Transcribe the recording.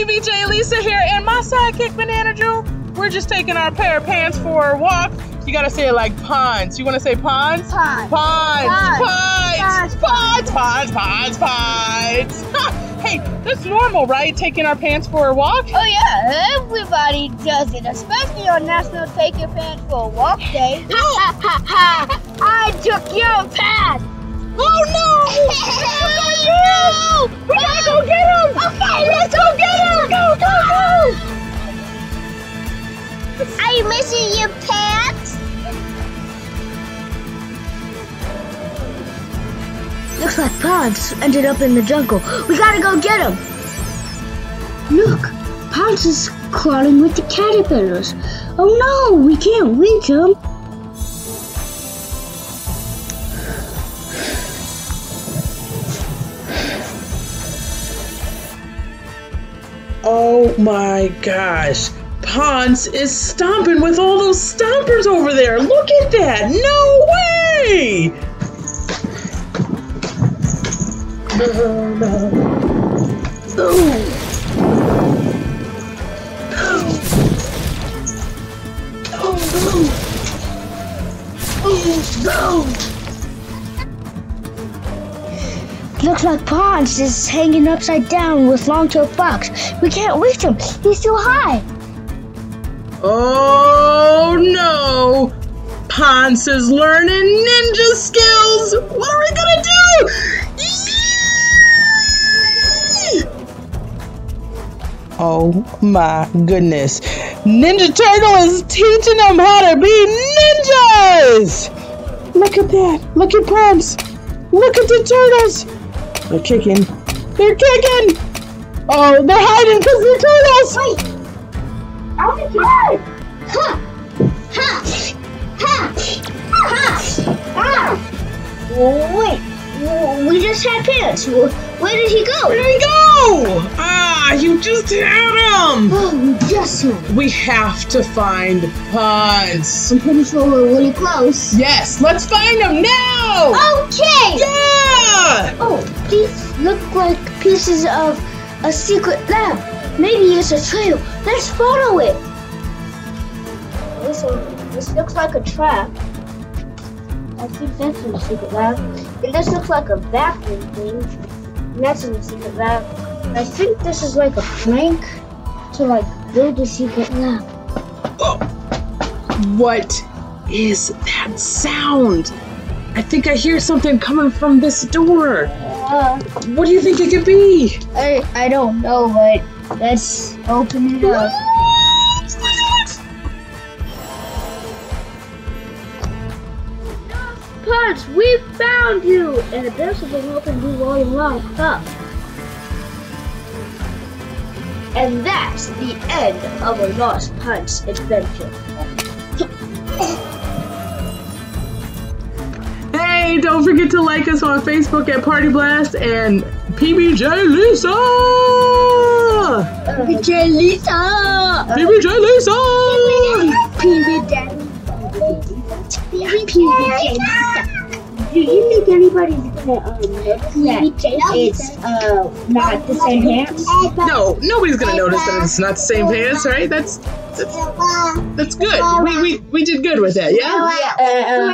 PBJ Lisa here and my sidekick Banana Jewel. We're just taking our pair of pants for a walk. You gotta say it like ponds. You wanna say ponds? Ponds. Ponds. Ponds. Ponds. Ponds. Ponds. Ponds. Hey, that's normal, right? Taking our pants for a walk? Oh yeah, everybody does it, especially on National Take Your Pants for a Walk Day. I took your pants. Oh no! You missing your pants? Looks like Ponce ended up in the jungle. We gotta go get him. Look, Ponce is crawling with the caterpillars. Oh no, we can't reach him. Oh my gosh. Ponce is stomping with all those stompers over there. Look at that. No way. No, no. Looks like Ponce is hanging upside down with Longtail Fox. We can't reach him. He's too high. Oh no. Ponce is learning ninja skills. What are we gonna do? Oh my goodness. Ninja Turtle is teaching them how to be ninjas! Look at that. Look at Ponce. Look at the turtles. They're kicking. They're kicking. Oh, they're hiding because they're turtles. Ha! Wait, we just had pants. Where did he go? Where did he go. Ah, you just had him. Oh, we just him. We have to find Ponce. I'm pretty sure we're really close. Yes, let's find him now. Okay! Yeah. Oh, these look like pieces of a secret lab. Maybe it's a trail. Let's follow it. This, one, this looks like a trap. I think that's in the secret lab. And this looks like a bathroom thing. And that's in the secret lab. I think this is like a prank to like build a secret lab. Oh, What is that sound? I think I hear something coming from this door. Uh, What do you think it could be? I, I don't know, but let's open it up. Punch, we found you! And this is an open blue volume locked up. And that's the end of a Lost Punch adventure. Hey, don't forget to like us on Facebook at Party Blast and PBJ Lisa. PBJ Lisa! PBJ Lisa. PJ Daddy. PJ Lisa. Do you think anybody's gonna um, notice that it's uh, not the same pants? No, nobody's gonna notice that it's not the same pants, right? That's that's that's good. We we, we did good with that, yeah. Yeah. Uh, uh,